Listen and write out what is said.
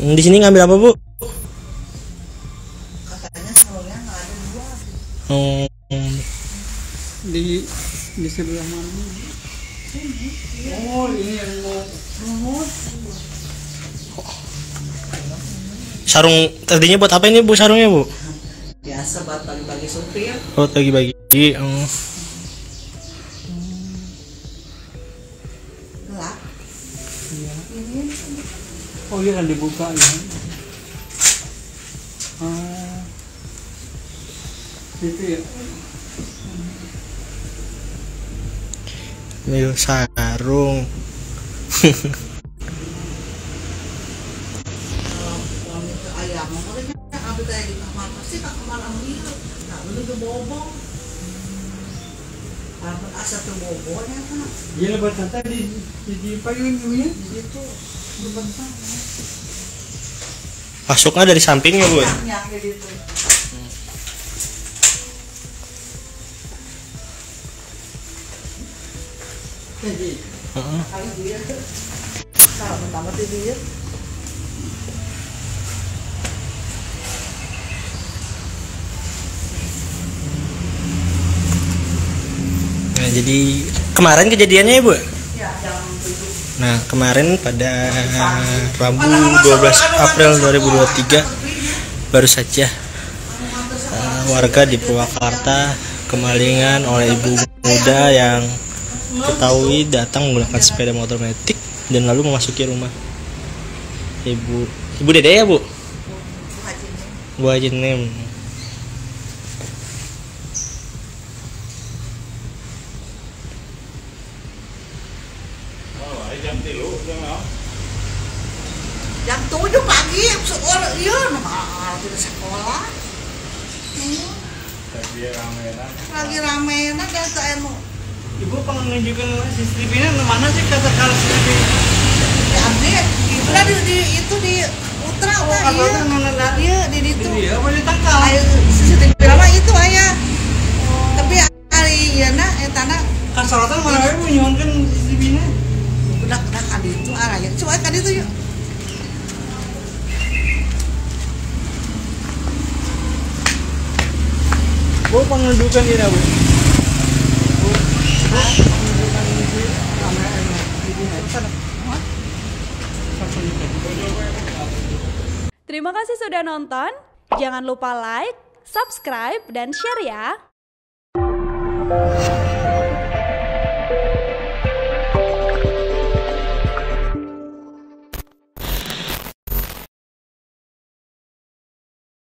Hmm, Di sini ngambil apa bu? Katanya sarungnya nggak ada dua. Hmm, di di sebelah mana oh ini yang mau sarung tadinya buat apa ini bu sarungnya bu? Biasa buat bagi-bagi supir. Oh bagi-bagi. Oh. Gelap. Oh iya kan dibuka ya ah itu ya Ini sarung. Kan? dia lebat santai di payung ini Itu berbentang. Masuknya dari sampingnya bu. Yang gitu. Jadi, dia. Nah jadi kemarin kejadiannya ya bu? Nah kemarin pada Rabu 12 April 2023 baru saja eh, warga di Purwakarta kemalingan oleh ibu muda yang ketahui datang menggunakan sepeda motor metik dan lalu memasuki rumah. Ibu ibu dede ya bu? Bu Haji Nem jam tujuh pagi sekolah iya tidak sekolah. Hmm, lagi ramean dan saya mau. Ibu pengen nunjukin CCTV-nya mana sih kata kalau CCTV diambil itu lah di, di itu di putra oh iya. iya di itu dia apa ditangkal ayo CCTV lama itu ayah? Tapi hari iya nak eh tanah kasaratan mana wae bu nyuhunkeun CCTV-nya kan itu arahnya coba kan itu yuk bu pengedudukan ini bu bu ini kamera ini di sana Terima kasih sudah nonton. Jangan lupa like, subscribe, dan share ya.